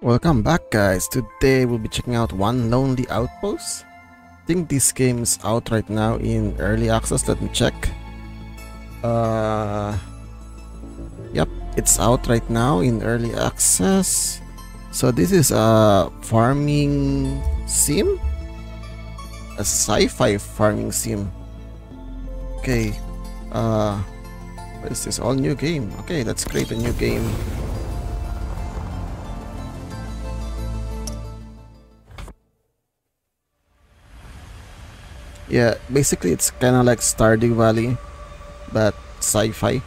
Welcome back guys, today we'll be checking out One Lonely Outpost. I think this game is out right now in early access, let me check. Uh, yep, it's out right now in early access. So this is a farming sim? A sci-fi farming sim. Okay, uh, what is this? All new game. Okay, let's create a new game. Yeah, basically it's kind of like Stardew Valley, but sci-fi.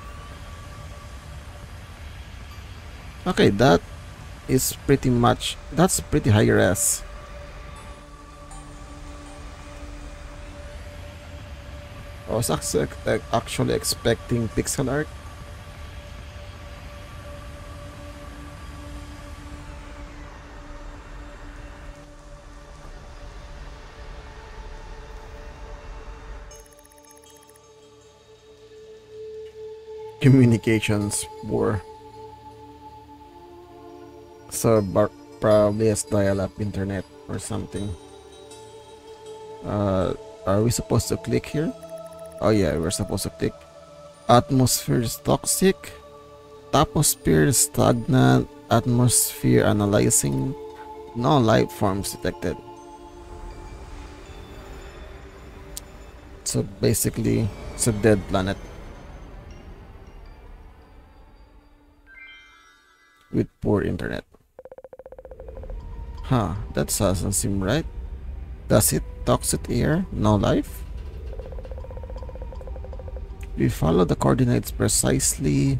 Okay, that is pretty much, that's pretty high res. I was actually expecting pixel art. Communications war. So probably as dial-up internet or something. Uh, are we supposed to click here? Oh yeah, we're supposed to click. Atmosphere is toxic. Toposphere is stagnant. Atmosphere analyzing. No life forms detected. So basically, it's a dead planet. With poor internet. Huh, that doesn't seem right. Does it toxic air? No life? We follow the coordinates precisely.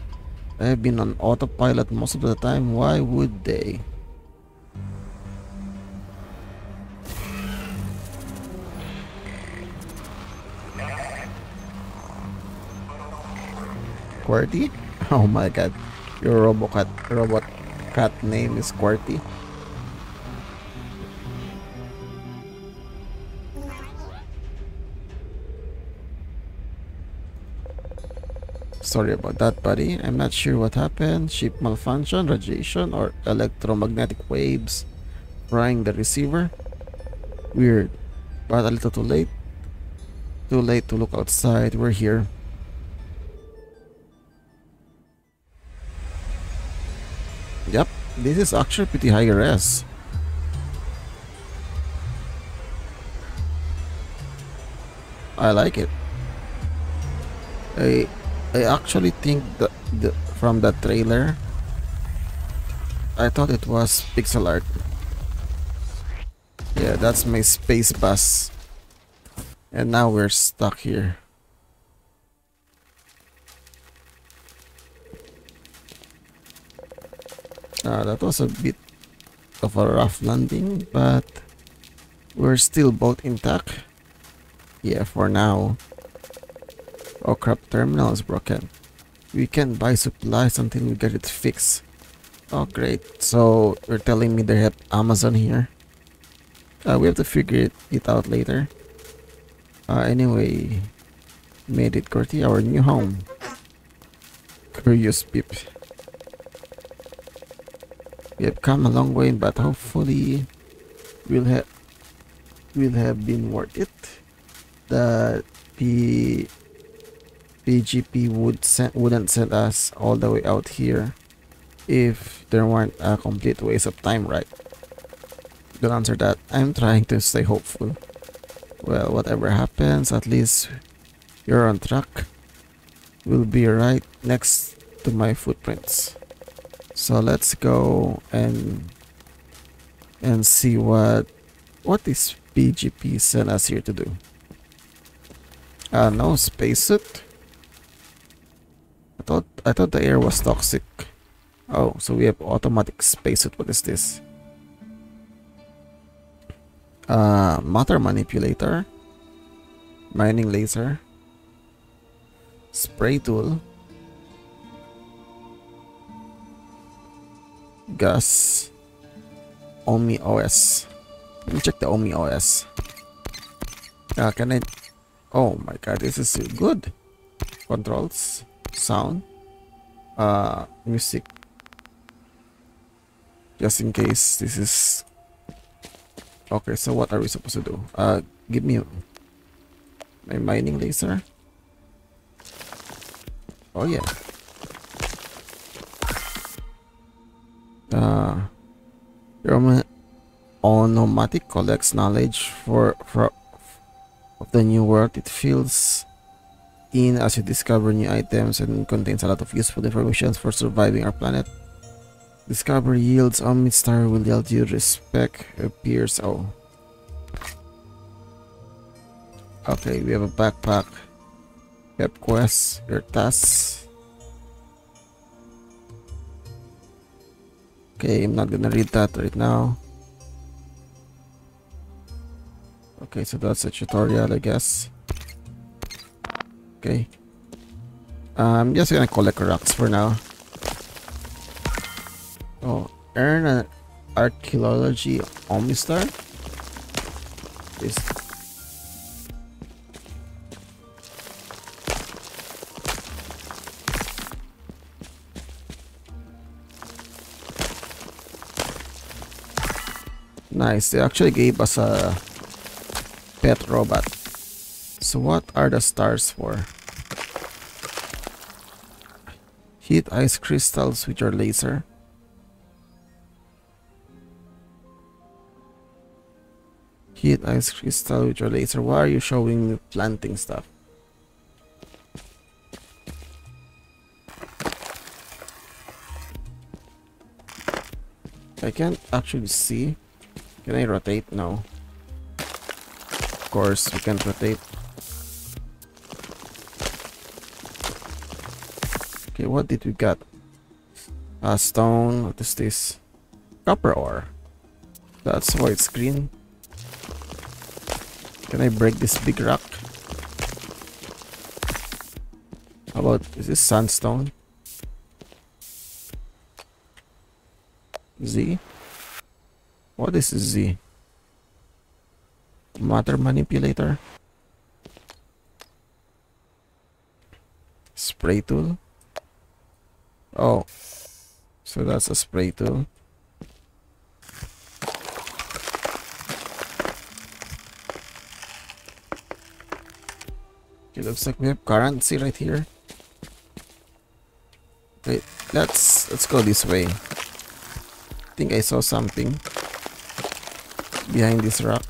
I have been on autopilot most of the time. Why would they? QWERTY? Oh my god. Your Robocat robot cat name is QWERTY. Sorry about that, buddy. I'm not sure what happened. Ship malfunction, radiation, or electromagnetic waves frying the receiver. Weird, but a little too late. Too late to look outside. We're here. Yep, this is actually pretty high res. I like it. I I actually think that the from the trailer I thought it was pixel art. Yeah, that's my space bus. And now we're stuck here. Uh, that was a bit of a rough landing, but we're still both intact. Yeah, for now. Oh crap, terminal is broken. We can't buy supplies until we get it fixed. Oh great, so you're telling me they have Amazon here? Uh, we have to figure it, it out later. Uh, anyway, made it QWERTY our new home. Curious peep we have come a long way but hopefully we'll have will have been worth it. The P PGP would send wouldn't send us all the way out here if there weren't a complete waste of time right? Don't answer that I'm trying to stay hopeful. Well whatever happens at least you're on track. We'll be right next to my footprints so let's go and and see what what is BGP sent us here to do. Uh, no spacesuit. I thought I thought the air was toxic. Oh, so we have automatic spacesuit. What is this? Uh, matter manipulator, mining laser, spray tool. Gus. Omi OS. Let me check the Omi OS. Uh, can I... Oh my god, this is good. Controls, sound, uh, music, just in case this is okay so what are we supposed to do uh give me my mining laser oh yeah uh your onomatic collects knowledge for, for of the new world. It fills in as you discover new items and contains a lot of useful information for surviving our planet. Discovery yields Omni Star will yield you respect appears oh. Okay we have a backpack. Pep quest your tasks okay I'm not gonna read that right now. Okay so that's a tutorial I guess. Okay. I'm just gonna collect rocks for now. Oh, earn an archaeology Omnistar? Is Nice, they actually gave us a pet robot. So what are the stars for? Hit ice crystals with your laser. Hit ice crystal with your laser. Why are you showing me planting stuff? I can't actually see. Can I rotate? No. Of course, we can't rotate. Okay, what did we get? A stone. What is this? Copper ore. That's why it's green. Can I break this big rock? How about, is this sandstone? Z? What is Z? Matter manipulator? Spray tool? Oh. So that's a spray tool. It looks like we have currency right here. Wait, let's let's go this way. I think I saw something behind this rock.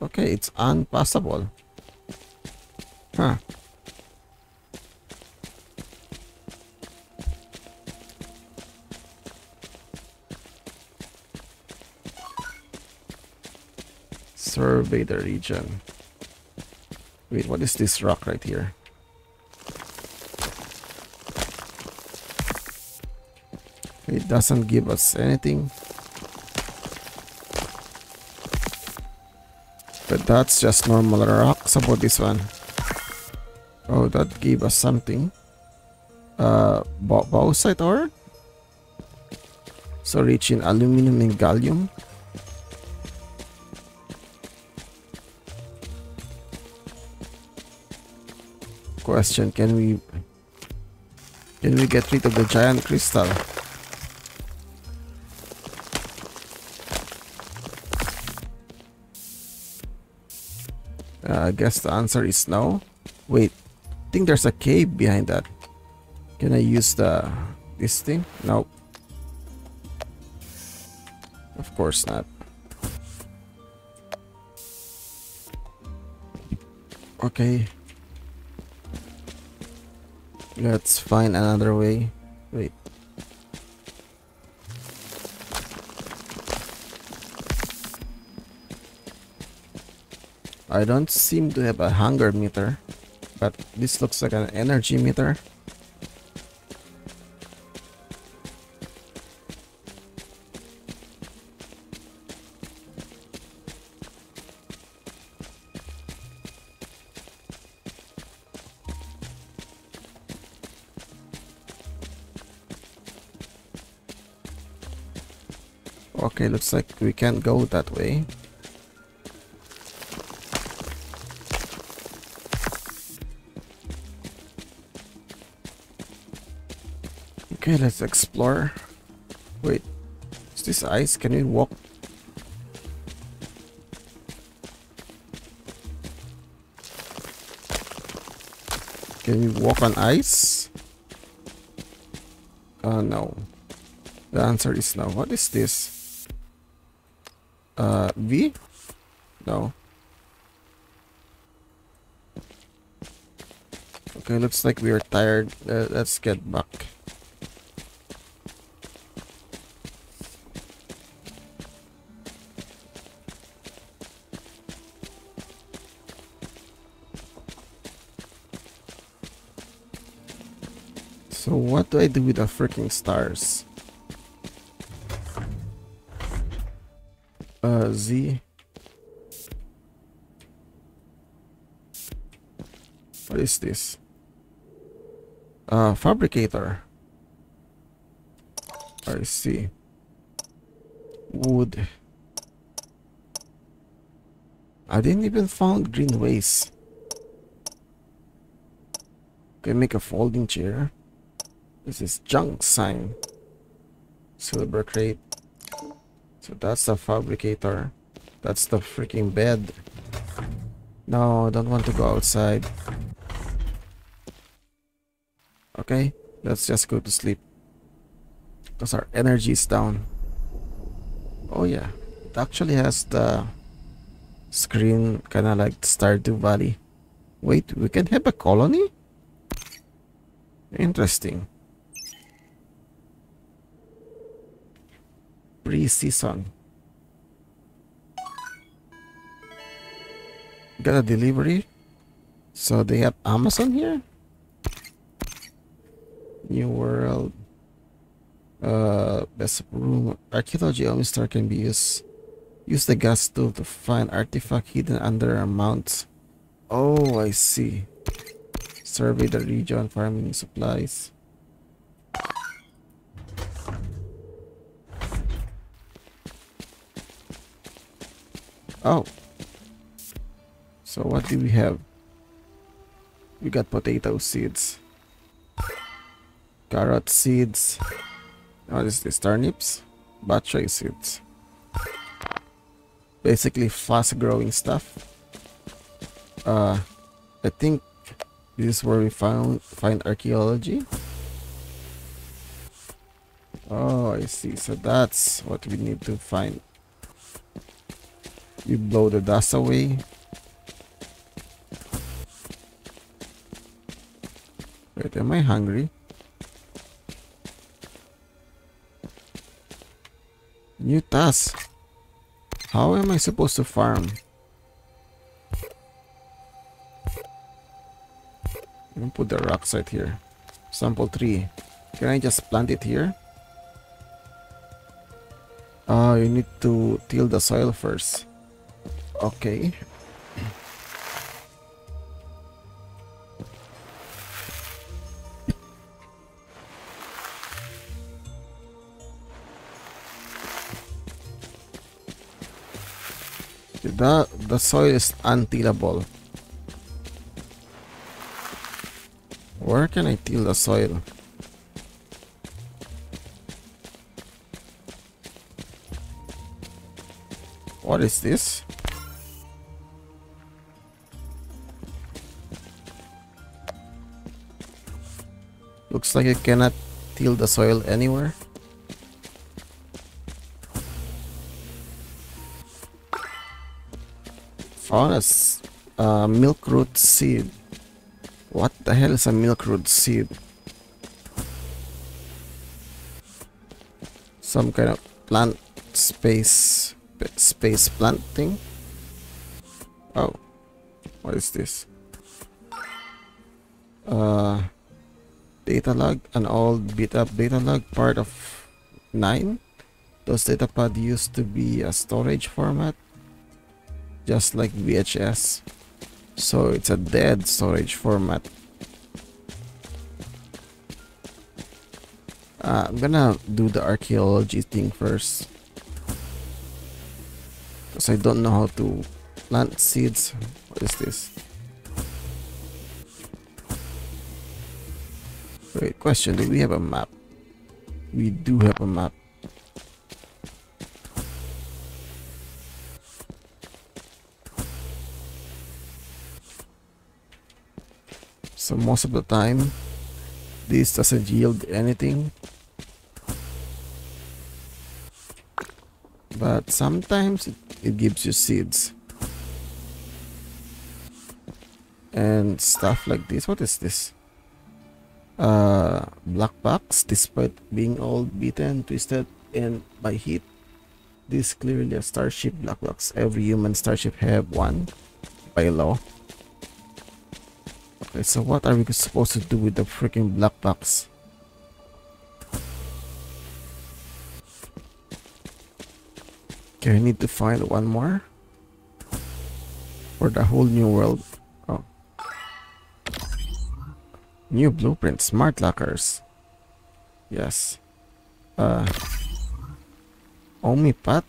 Okay, it's unpassable. Huh. Survey the region. Wait, what is this rock right here? It doesn't give us anything. But that's just normal rocks about this one. Oh, that gave us something. Uh, bauxite ore? So rich in aluminum and gallium. question. Can we can we get rid of the giant crystal? I guess the answer is no. Wait, I think there's a cave behind that. Can I use the this thing? Nope. Of course not. Okay. Let's find another way. Wait. I don't seem to have a hunger meter, but this looks like an energy meter. Okay, looks like we can't go that way. Okay, let's explore. Wait, is this ice? Can we walk? Can we walk on ice? Uh, no. The answer is no. What is this? Uh, V? No. Okay, looks like we are tired. Uh, let's get back. So what do I do with the freaking stars? Uh, Z. What is this? Uh, fabricator. I see. Wood. I didn't even found green waste. Can make a folding chair. This is junk sign. Silver crate. So that's the fabricator. That's the freaking bed. No, I don't want to go outside. Okay, let's just go to sleep. Because our energy is down. Oh yeah, it actually has the screen kind of like Stardew Valley. Wait, we can have a colony? Interesting. Pre-season. Got a delivery? So they have Amazon here? New World. Uh, best room. Archaeology Omnistar can be used. Use the gas tool to find artifact hidden under a mount. Oh, I see. Survey the region, farming supplies. Oh. So what do we have? We got potato seeds. Carrot seeds. What is this? Turnips? Battery seeds. Basically fast growing stuff. Uh, I think this is where we found find archaeology. Oh, I see. So that's what we need to find. You blow the dust away. Wait, am I hungry? New task. How am I supposed to farm? I'm gonna put the rocks right here. Sample 3. Can I just plant it here? Ah, uh, you need to till the soil first. Okay. The, the soil is untillable. Where can I till the soil? What is this? Looks like it cannot till the soil anywhere. A uh, milk root seed. What the hell is a milk root seed? Some kind of plant space space plant thing. Oh, what is this? Uh, data log, an old beat up data log, part of 9. Those data pad used to be a storage format just like VHS. So it's a dead storage format. Uh, I'm gonna do the archaeology thing first. Because I don't know how to plant seeds. What is this? Wait, question, do we have a map? we do have a map. So most of the time, this doesn't yield anything. But sometimes it, it gives you seeds. And stuff like this. What is this? Uh, black box, despite being all beaten, twisted, and by heat. This clearly a starship black box. Every human starship have one by law. Okay, so what are we supposed to do with the freaking black box? Okay, I need to find one more for the whole new world. New blueprint, smart lockers. Yes. Uh Omnipat?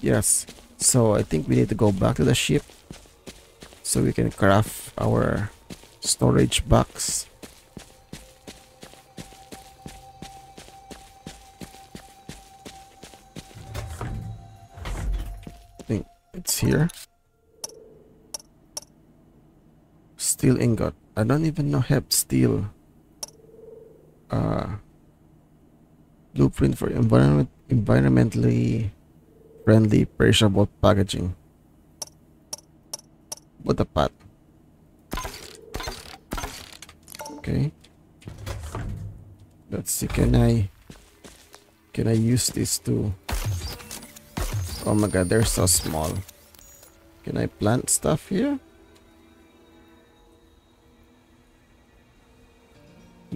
Yes. So I think we need to go back to the ship so we can craft our storage box. I think it's here. Steel ingot. I don't even know have steel. Uh, blueprint for environment environmentally friendly perishable packaging What a pot. Okay. Let's see, can I can I use this too? Oh my god, they're so small. Can I plant stuff here?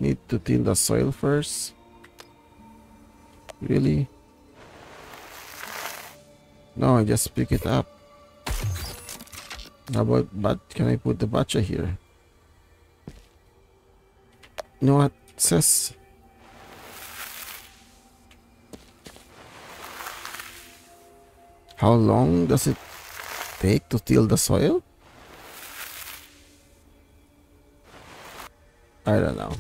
Need to till the soil first. Really? No, I just pick it up. How about but can I put the bacha here? You know what says? How long does it take to till the soil? I don't know.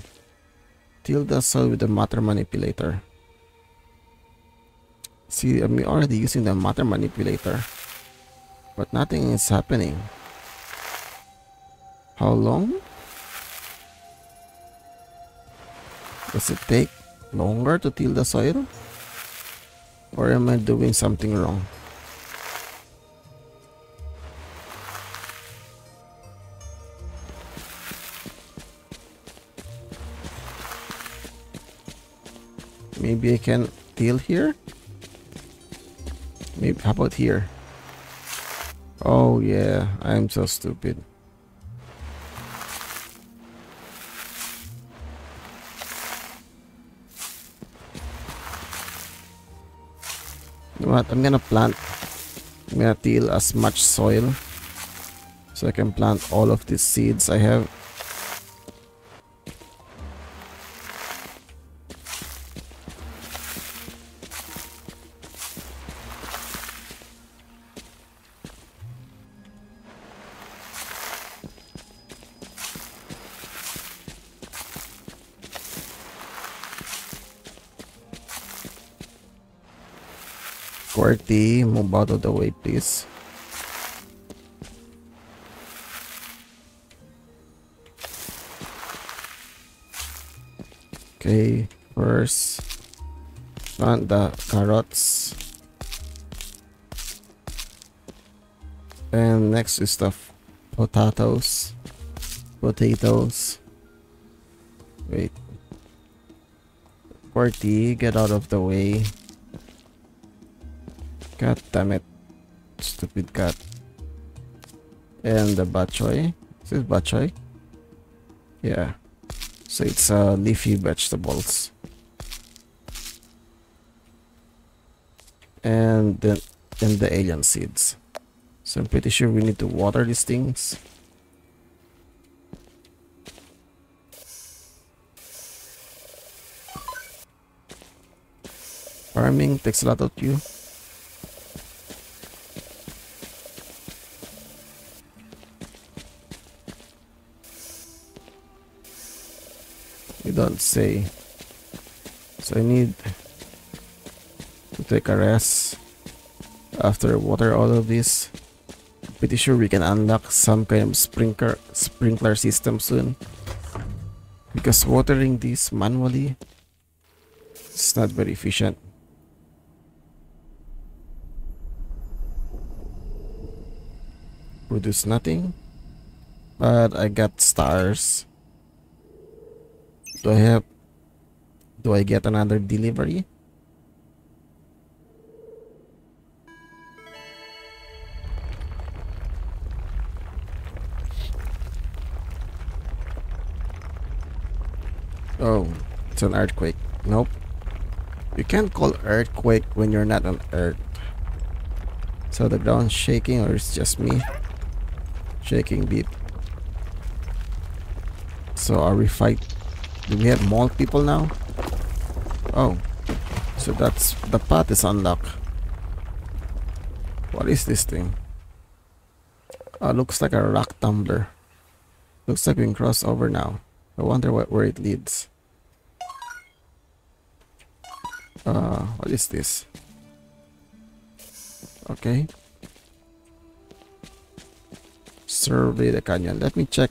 Till the soil with the matter manipulator. See, I'm already using the matter manipulator. But nothing is happening. How long? Does it take longer to till the soil? Or am I doing something wrong? Maybe I can till here? Maybe, how about here? Oh yeah, I'm so stupid. What? I'm gonna plant. I'm gonna till as much soil so I can plant all of these seeds I have. QWERTY, move out of the way, please. Okay, first plant the carrots. And next is the potatoes. Potatoes. Wait. QWERTY, get out of the way. God damn it. Stupid cat. And the bok choy. Is this bok choy? Yeah. So it's uh, leafy vegetables. And then and the alien seeds. So I'm pretty sure we need to water these things. Farming takes a lot of you. Say. So I need to take a rest after water all of this. Pretty sure we can unlock some kind of sprinkler sprinkler system soon. Because watering this manually is not very efficient. Produce nothing. But I got stars. Do I have do I get another delivery? Oh, it's an earthquake. Nope. You can't call earthquake when you're not on earth. So the ground's shaking or it's just me? Shaking bit. So are we fight? Do we have more people now? Oh. So that's the path is unlocked. What is this thing? Oh, looks like a rock tumbler. Looks like we can cross over now. I wonder what, where it leads. Uh, what is this? Okay. Survey the canyon. Let me check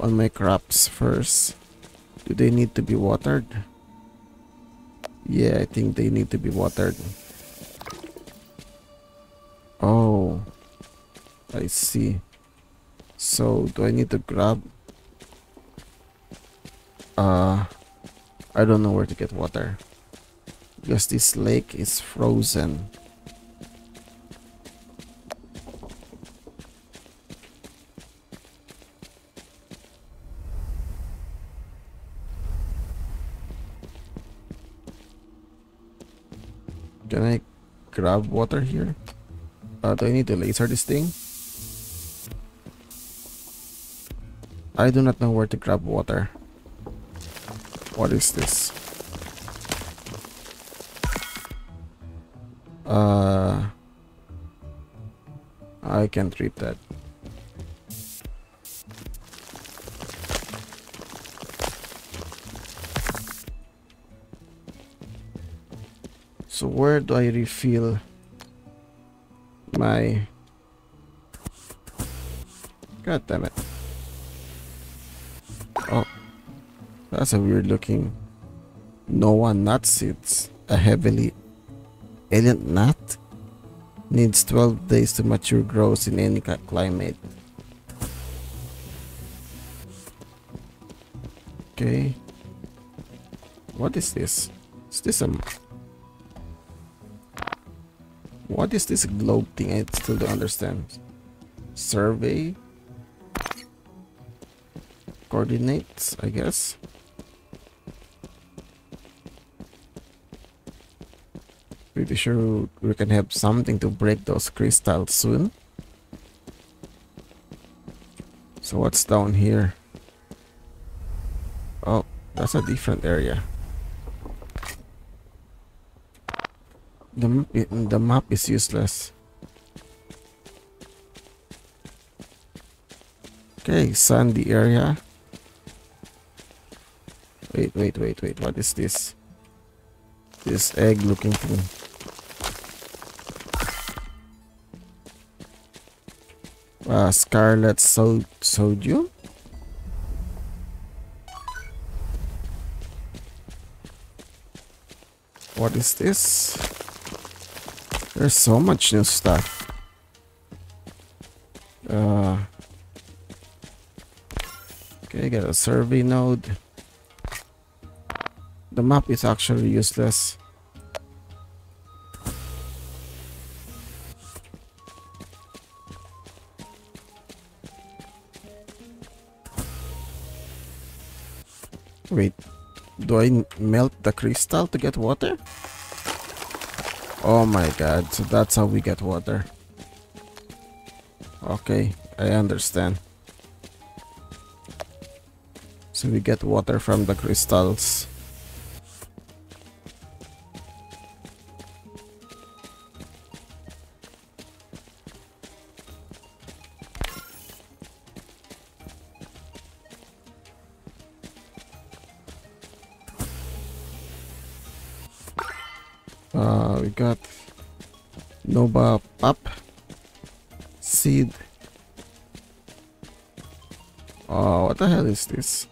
on my crops first. Do they need to be watered? Yeah, I think they need to be watered. Oh, I see. So, do I need to grab? Uh, I don't know where to get water because this lake is frozen. Can I grab water here? Uh, do I need to laser this thing? I do not know where to grab water. What is this? Uh, I can't read that. Where do I refill my... God damn it. Oh, that's a weird looking No one nut seeds. A heavily Alien nut needs 12 days to mature grows in any climate. Okay. What is this? Is this a... What is this globe thing? I still don't understand. Survey? Coordinates, I guess. Pretty sure we can have something to break those crystals soon. So what's down here? Oh, that's a different area. The map, the map is useless. Okay, sandy area. Wait, wait, wait, wait. What is this? This egg looking thing. Uh, Scarlet so Sodium? What is this? There's so much new stuff. Uh, okay, get a survey node. The map is actually useless. Wait, do I melt the crystal to get water? Oh my god, so that's how we get water. Okay, I understand. So we get water from the crystals. This?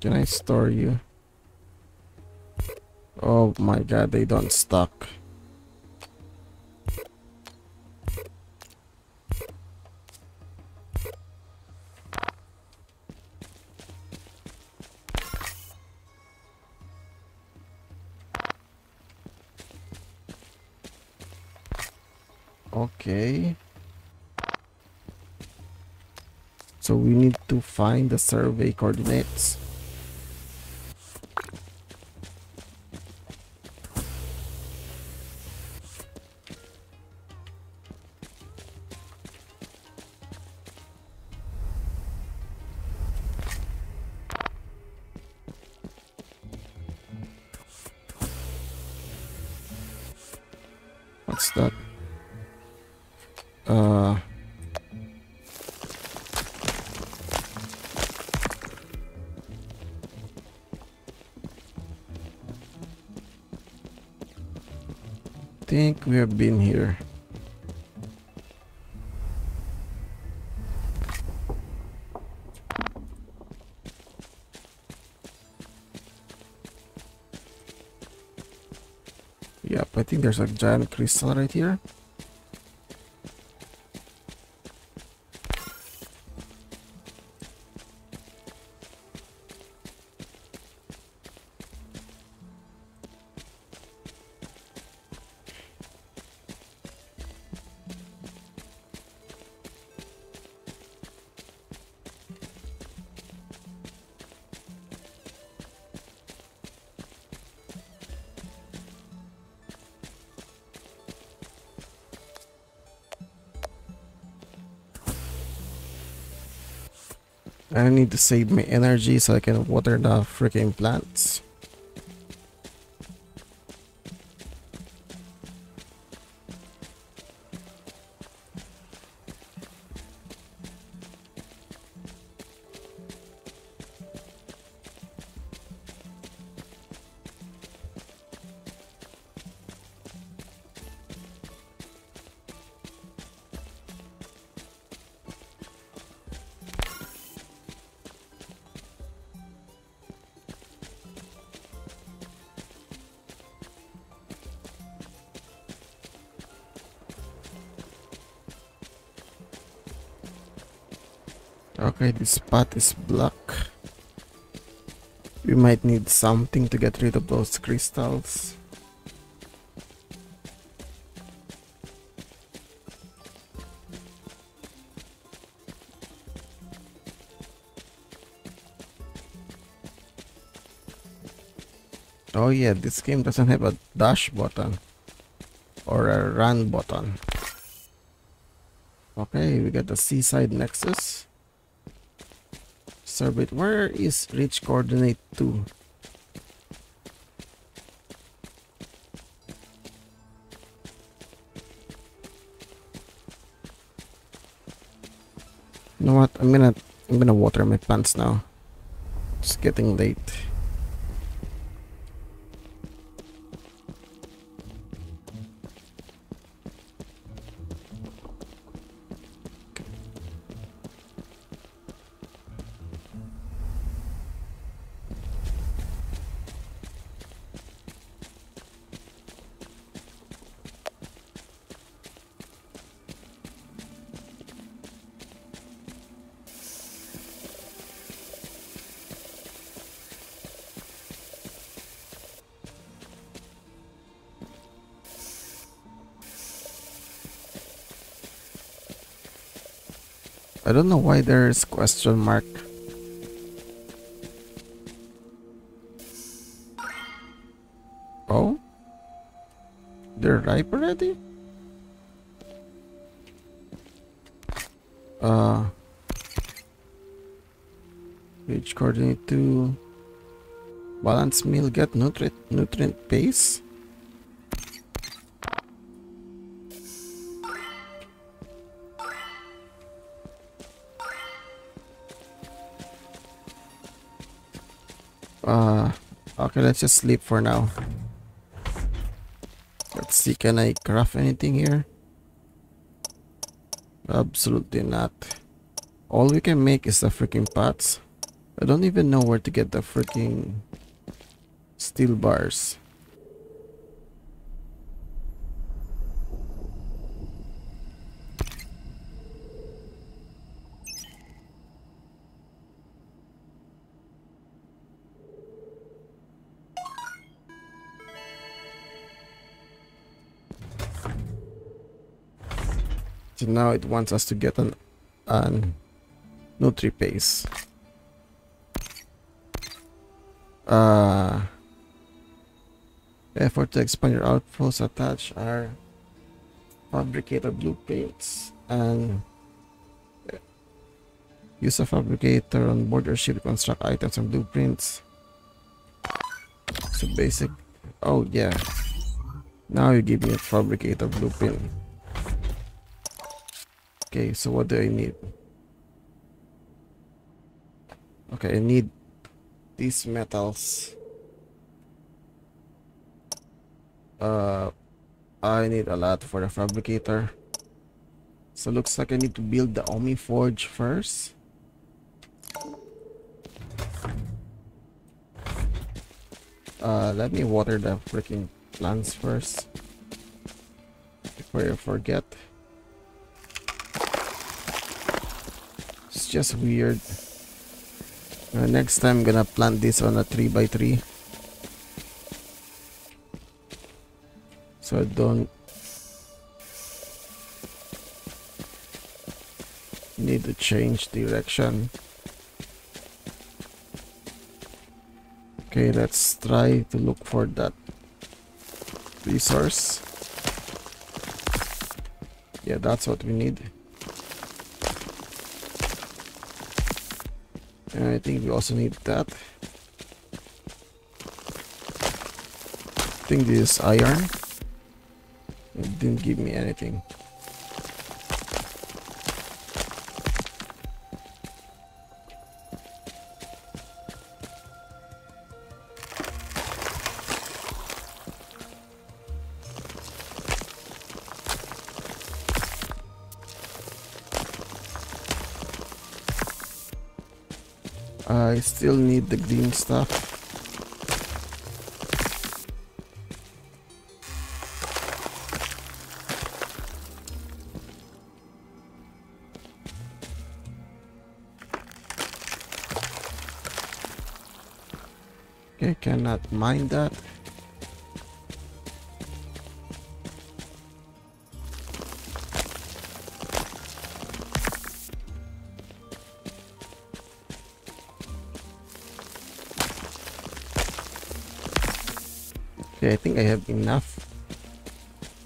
Can I store you? Oh my god, they don't stock. Find the survey coordinates. There's a giant crystal right here. I need to save my energy so I can water the freaking plants. Okay, is black. We might need something to get rid of those crystals. Oh yeah, this game doesn't have a dash button or a run button. Okay, we got the seaside nexus. Where is reach coordinate 2? You know what? I'm gonna I'm gonna water my plants now. It's getting late. I don't know why there's question mark. Oh? They're ripe already? Uh Page coordinate to balance meal get nutrient nutrient base. Let's just sleep for now. Let's see, can I craft anything here? Absolutely not. All we can make is the freaking pots. I don't even know where to get the freaking steel bars. Now it wants us to get an, an Nutri paste. Uh, effort to expand your outposts attach are fabricated blueprints and use a fabricator on board your ship to construct items and blueprints. So basic. Oh yeah. Now you give me a fabricator blueprint. Okay, so what do I need? Okay, I need these metals. Uh, I need a lot for the fabricator. So looks like I need to build the Omi Forge first. Uh, let me water the freaking plants first. Before I forget. Just weird. Uh, next time, I'm gonna plant this on a 3x3. So I don't need to change direction. Okay, let's try to look for that resource. Yeah, that's what we need. And I think we also need that. I think this is iron. It didn't give me anything. Still need the green stuff. Okay, cannot mine that. Okay, I think I have enough.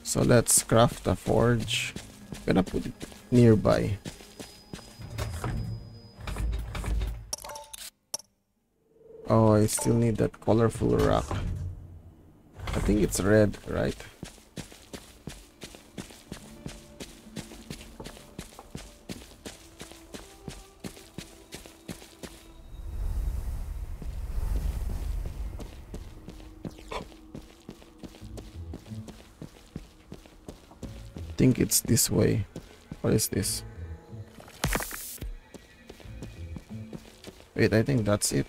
So let's craft a forge. I'm gonna put it nearby. Oh, I still need that colorful rock. I think it's red, right? Think it's this way. What is this? Wait, I think that's it.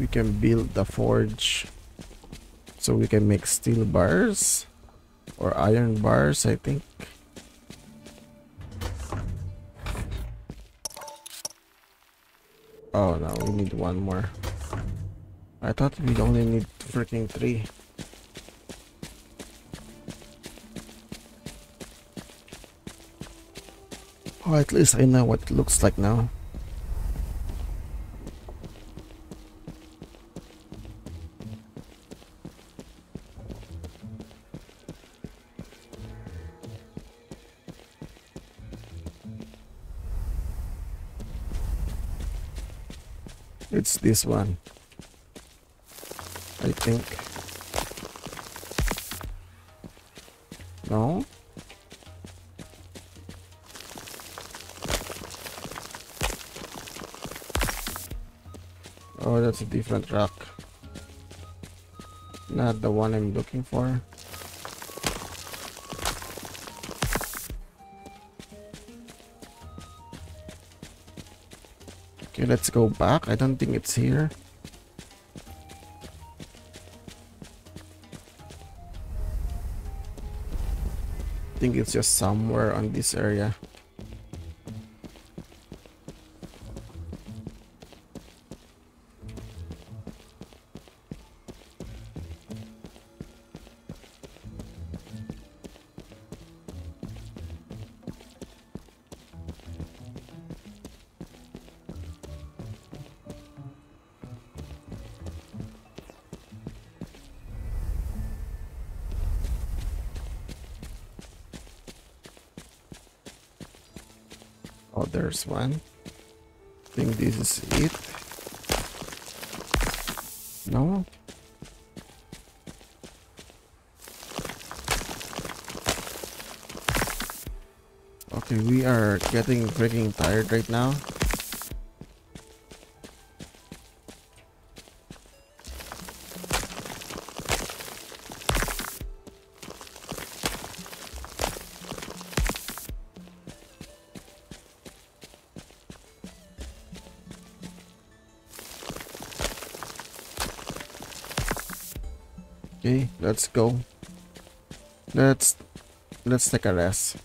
We can build the forge so we can make steel bars or iron bars, I think. Need one more. I thought we only need freaking three. Oh, at least I know what it looks like now. this one. I think. No? Oh, that's a different rock. Not the one I'm looking for. Let's go back. I don't think it's here. I think it's just somewhere on this area. There's one. I think this is it. No? Okay, we are getting freaking tired right now. Let's go. Let's let's take a rest.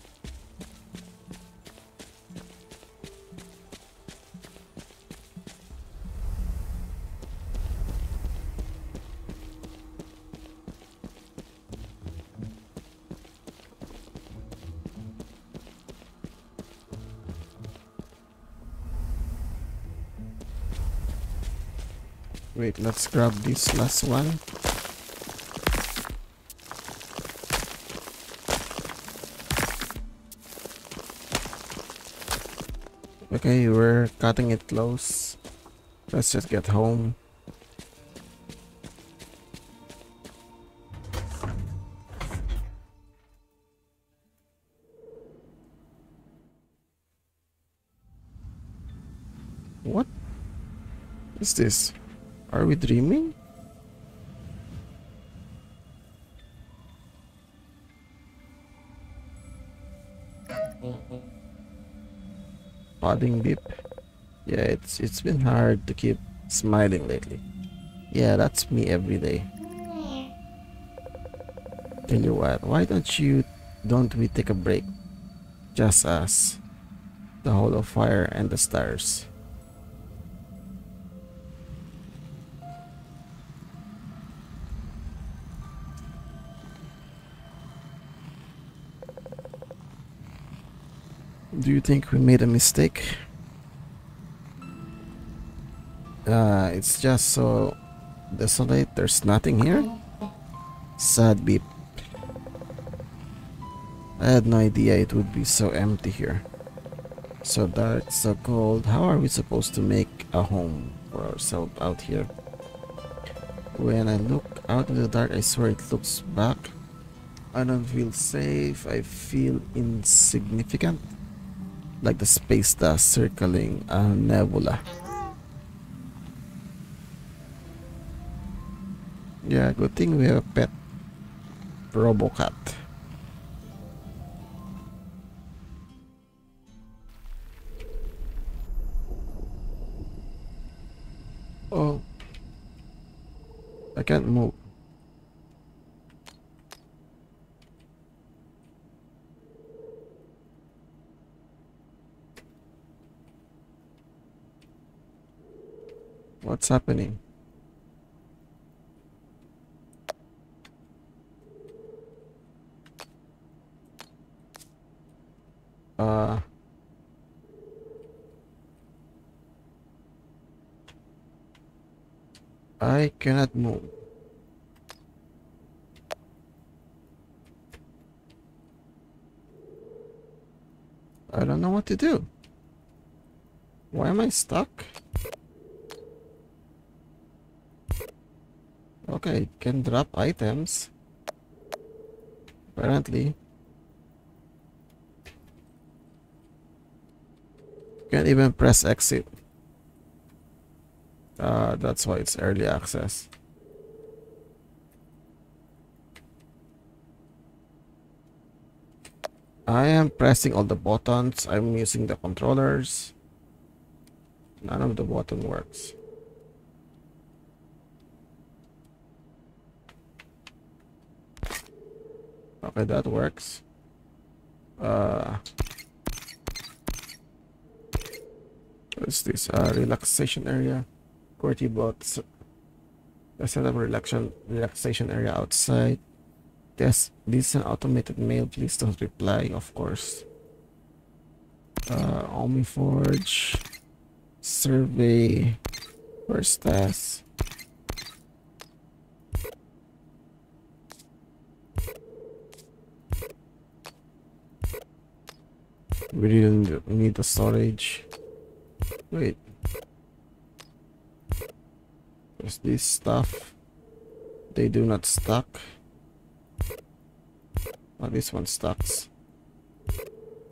Wait, let's grab this last one. Okay, we're cutting it close. Let's just get home. What is this? Are we dreaming? Beep. Yeah, it's it's been hard to keep smiling lately. Yeah, that's me every day. Tell you what, why don't you don't we take a break? Just us. The Hall of Fire and the stars. Do you think we made a mistake? Uh, it's just so desolate. There's nothing here. Sad beep. I had no idea it would be so empty here. So dark, so cold. How are we supposed to make a home for ourselves out here? When I look out in the dark, I swear it looks back. I don't feel safe. I feel insignificant like the space dust circling a nebula. Yeah, good thing we have a pet Robocat. Oh, I can't move. What's happening? Uh I cannot move. I don't know what to do. Why am I stuck? It can drop items. Apparently. Can't even press exit. Uh, that's why it's early access. I am pressing all the buttons. I'm using the controllers. None of the button works. Okay, that works. Uh, what's this? Uh, relaxation area. QWERTY bots. Let's set up a relaxation relaxation area outside. This this is an automated mail. Please don't reply, of course. Uh, Forge. survey, first task. We didn't need the storage. Wait. There's this stuff. They do not stack. Oh, this one stacks.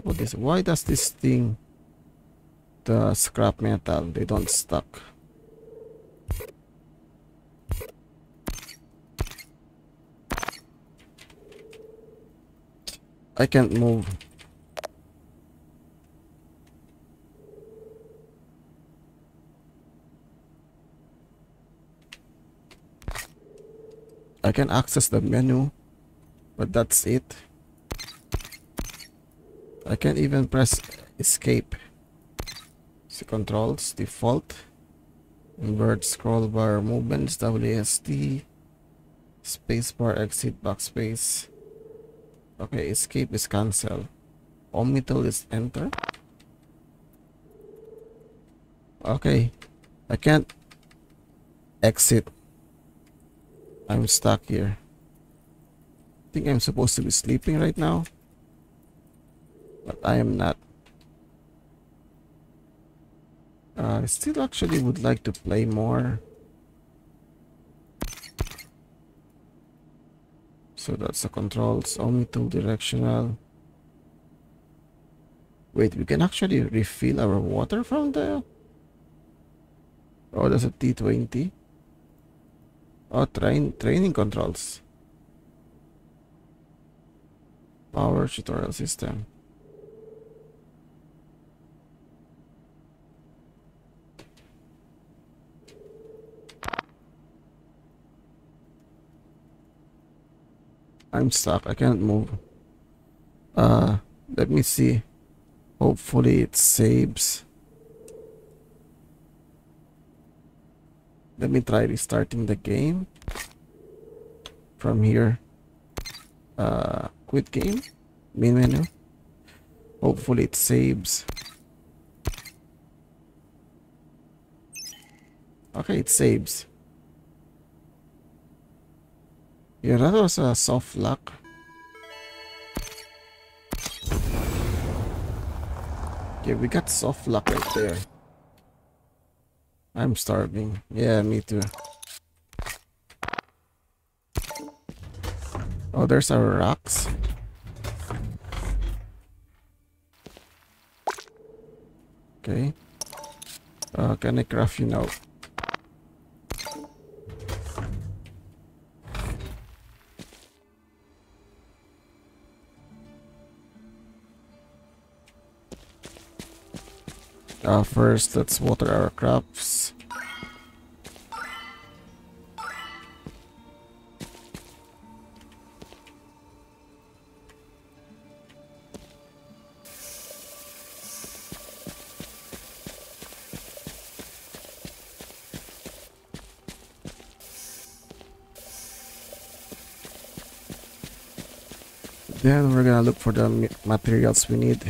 What is? Why does this thing, the scrap metal, they don't stack? I can't move. I can access the menu, but that's it. I can't even press escape. See controls, default, invert scroll bar movements, WSD, spacebar exit backspace. Okay, escape is cancel. Omnital is enter. Okay, I can't exit I'm stuck here. I think I'm supposed to be sleeping right now. But I am not. Uh, I still actually would like to play more. So that's the controls, only two directional. Wait, we can actually refill our water from the... Oh, that's a T20. Oh, train training controls. Power tutorial system. I'm stuck. I can't move. Uh, let me see. Hopefully it saves. Let me try restarting the game. From here. Uh, quit game. Main menu. Hopefully it saves. Okay, it saves. Yeah, that was a soft lock. Okay, we got soft lock right there. I'm starving. Yeah, me too. Oh, there's our rocks. Okay. Uh, can I craft you now? Uh, first, let's water our crops. Then we're gonna look for the materials we need.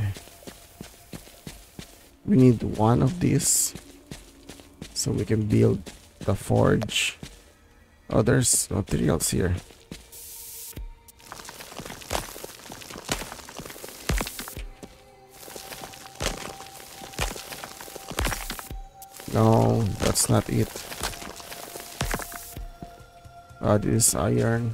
We need one of these so we can build the forge. Oh, there's materials here. No, that's not it. Uh, this iron.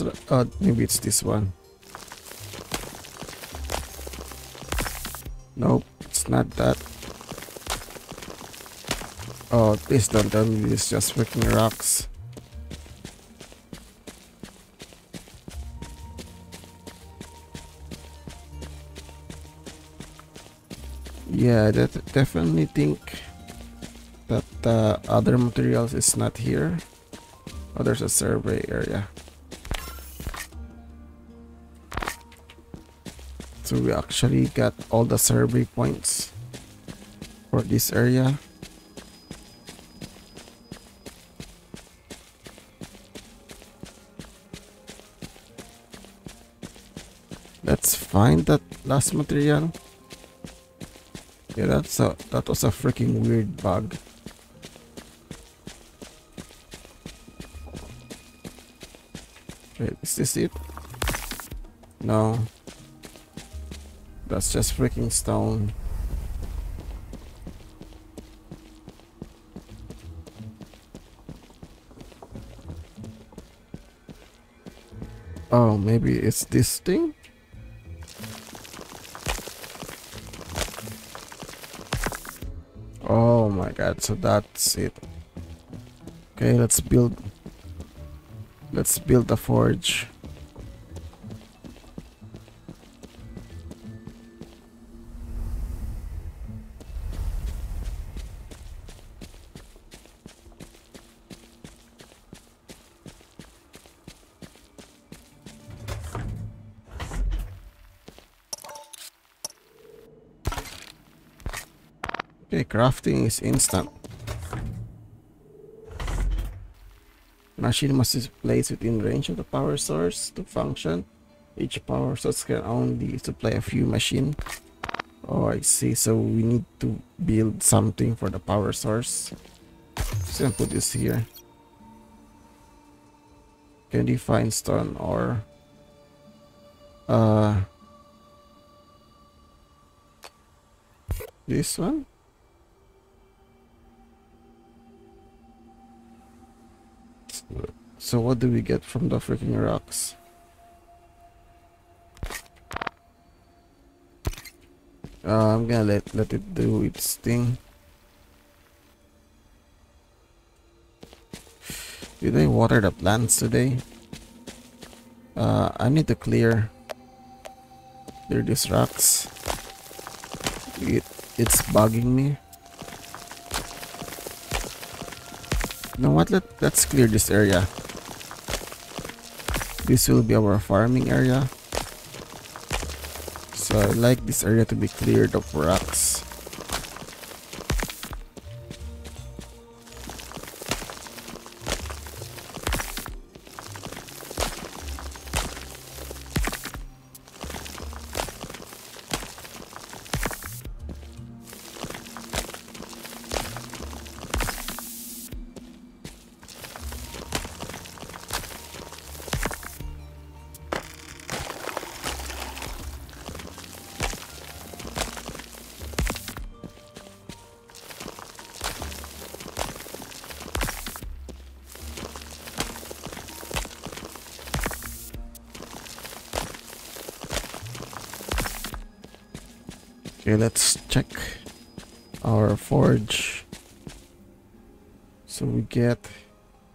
Uh, let's, uh, maybe it's this one. Nope, it's not that. Oh, please don't tell me it's just freaking rocks. Yeah, that definitely think that the other materials is not here. Oh, there's a survey area. So we actually got all the survey points for this area. Let's find that last material. Yeah, that's a that was a freaking weird bug. Wait, is this it? No. That's just freaking stone. Oh, maybe it's this thing? Oh my god, so that's it. Okay, let's build let's build a forge. Okay, crafting is instant. Machine must be placed within range of the power source to function. Each power source can only supply a few machine. Oh, I see. So we need to build something for the power source. Just gonna put this here. Can define stone or uh this one? So what do we get from the freaking rocks? Uh, I'm gonna let let it do its thing. Did I water the plants today? Uh, I need to clear clear these rocks. It it's bugging me. You know what? Let, let's clear this area. This will be our farming area. So I like this area to be cleared of rocks. Okay, let's check our forge. So we get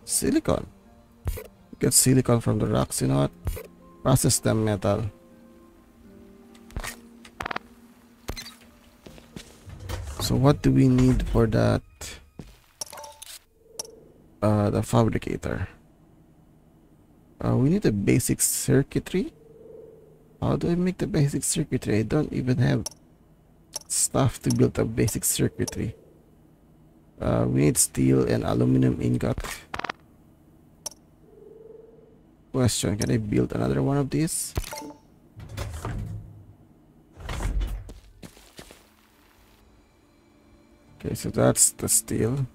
silicon. We get silicon from the rocks, you know what? Process them metal. So what do we need for that? Uh, the fabricator. Uh, we need a basic circuitry. How do I make the basic circuitry? I don't even have stuff to build a basic circuitry. Uh, we need steel and aluminum ingot. Question, can I build another one of these? Okay, so that's the steel.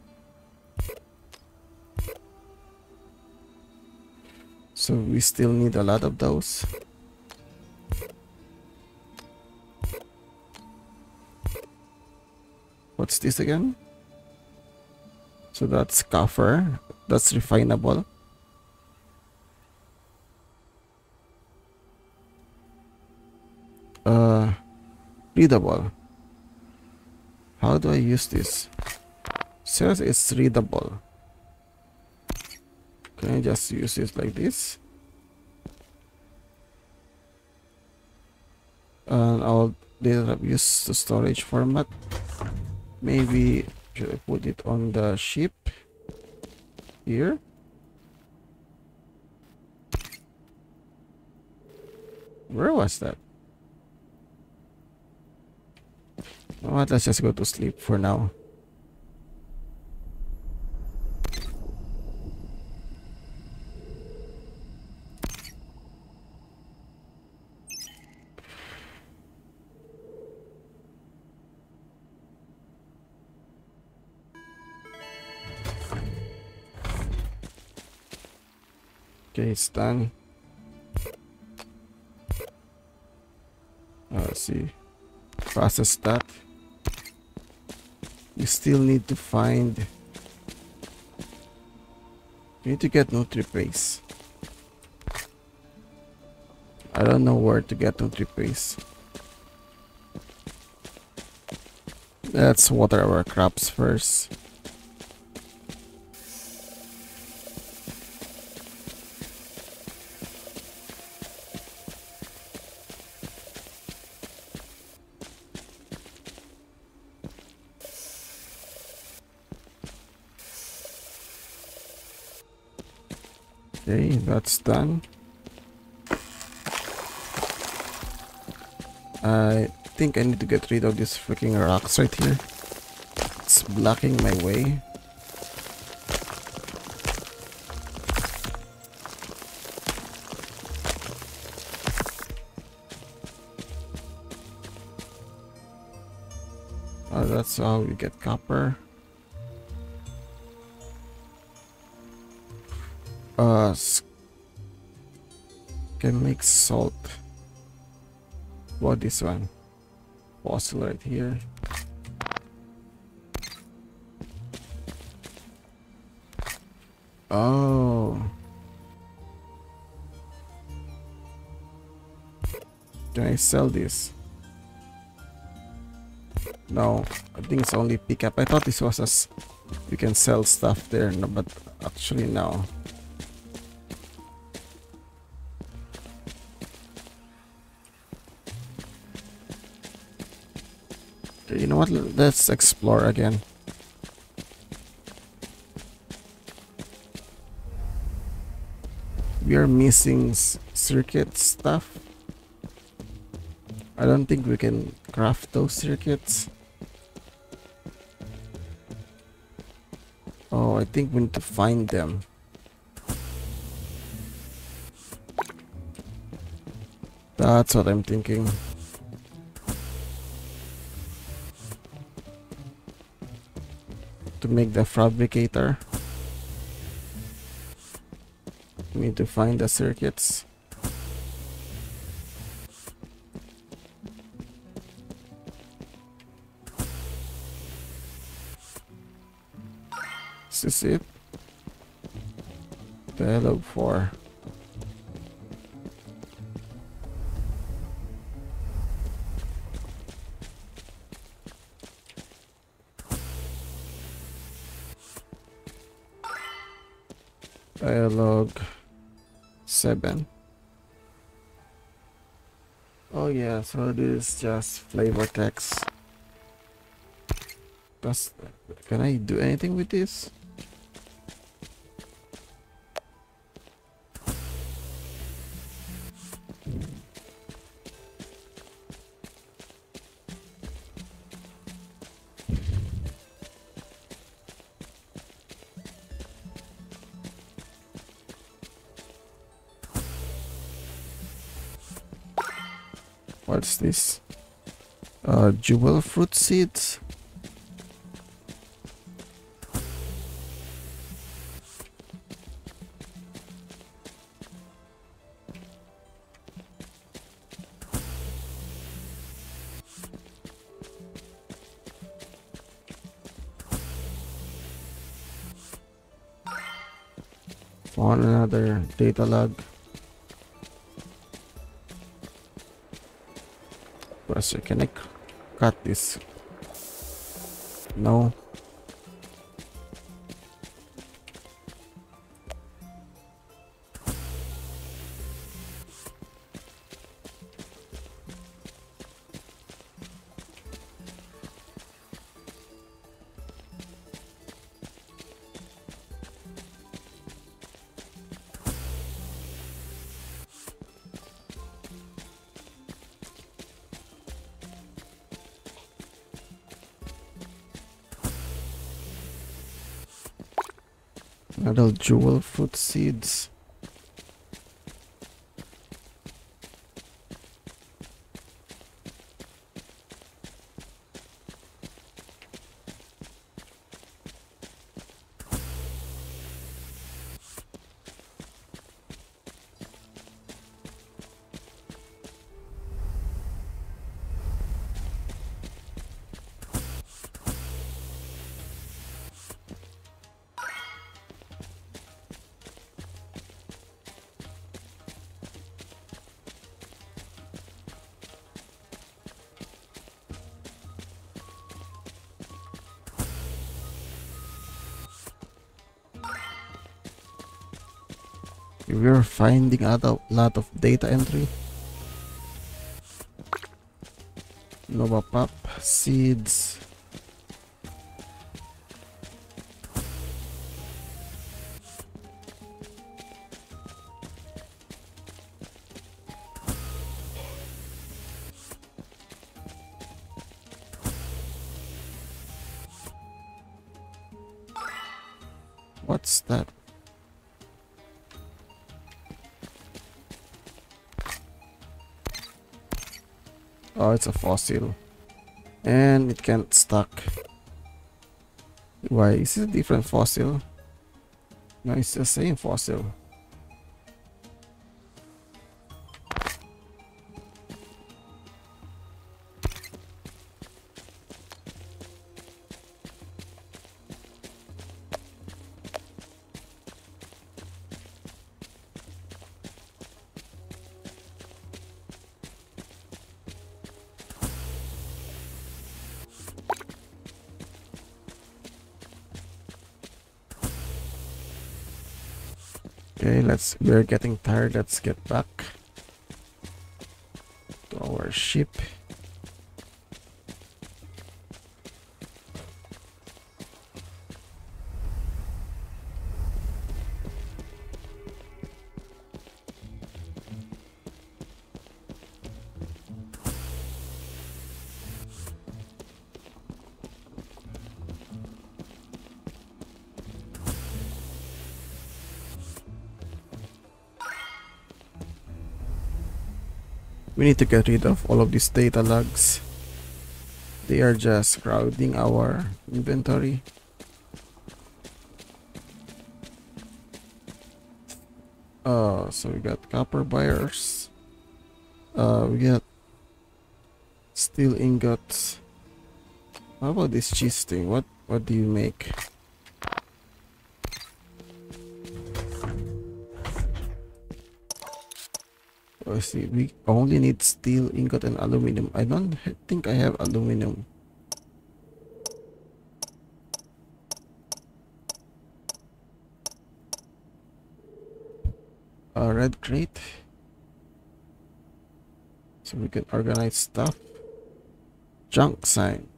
So we still need a lot of those. What's this again? So that's cover. That's refinable. Uh, readable. How do I use this? Says it's readable. Can I just use it like this? And I'll later use the storage format maybe should I put it on the ship? Here? Where was that? What let's just go to sleep for now done. Uh, let's see. Process that. You still need to find. You need to get NutriPaste. I don't know where to get NutriPaste. Let's water our crops first. Okay, that's done. I think I need to get rid of these freaking rocks right here. It's blocking my way. Uh, that's how we get copper. Uh, can make salt. What this one? Fossil right here. Oh. Can I sell this? No, I think it's only pickup. I thought this was as You can sell stuff there, no, but actually no. Know what? Let's explore again. We are missing circuit stuff. I don't think we can craft those circuits. Oh, I think we need to find them. That's what I'm thinking. To make the fabricator. We need to find the circuits. This is this it? Dialogue 4. So this is just flavor text. Does can I do anything with this? What's this? Uh, jewel fruit seeds? on another data log. Question. Can I cut this? No. Jewel fruit seeds. We're finding a lot of data entry. Nova Pop seeds fossil. And it can't stuck. Why? Is it a different fossil? No, it's the same fossil. Let's we're getting tired. Let's get back to our ship. We need to get rid of all of these data logs. They are just crowding our inventory. Uh, so we got copper wires. Uh, we got steel ingots. How about this cheese thing? What what do you make? Let's see, we only need steel, ingot, and aluminum. I don't think I have aluminum. A red crate. So we can organize stuff. Junk sign.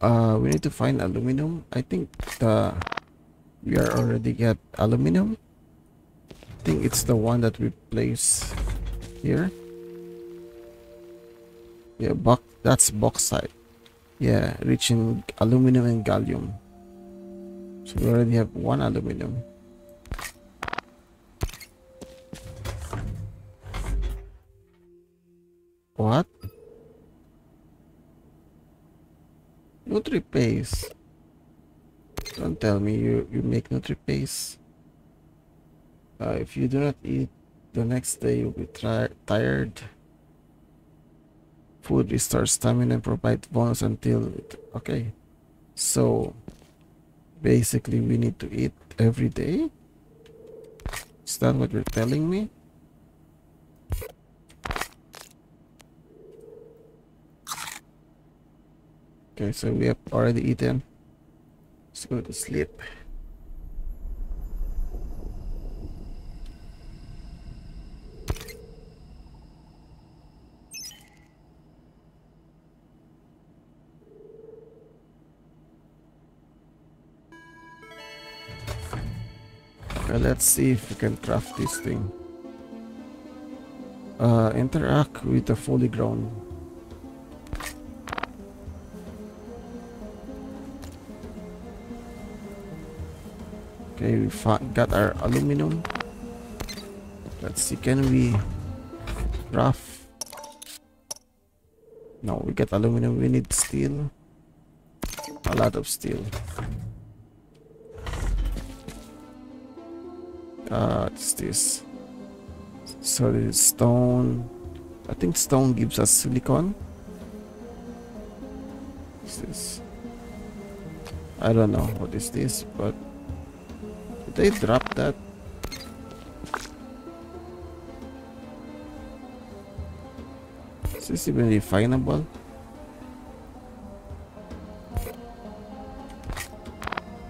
Uh, we need to find aluminum. I think the we are already get aluminum think it's the one that we place here. Yeah, buck that's bauxite. Yeah, rich in aluminum and gallium. So we already have one aluminum. What? Nutri paste. Don't tell me you, you make Nutri paste. Uh, if you do not eat, the next day you'll be tired. Food restores stamina and provide bonus until... It, okay. So, basically we need to eat every day? Is that what you're telling me? Okay, so we have already eaten. Let's go to sleep. Okay, let's see if we can craft this thing. Uh, interact with the fully grown. Okay, we got our aluminum. Let's see, can we craft? No, we get aluminum. We need steel. A lot of steel. Uh, what's this? So stone. I think stone gives us silicon. What's this? I don't know what is this, but did they drop that? Is this even refinable?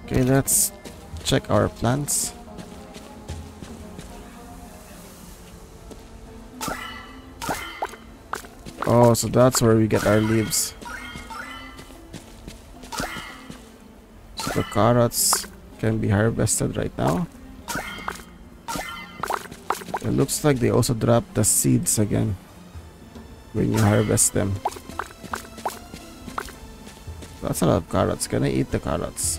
Okay, let's check our plants. Oh, so that's where we get our leaves. So the carrots can be harvested right now. It looks like they also drop the seeds again when you harvest them. That's a lot of carrots. Can I eat the carrots?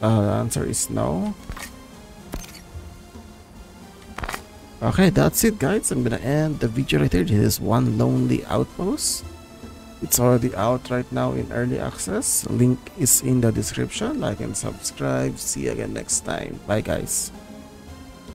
Uh, the answer is no. Okay, that's it guys. I'm gonna end the video right here. This is one lonely outpost. It's already out right now in early access. Link is in the description. Like and subscribe. See you again next time. Bye guys.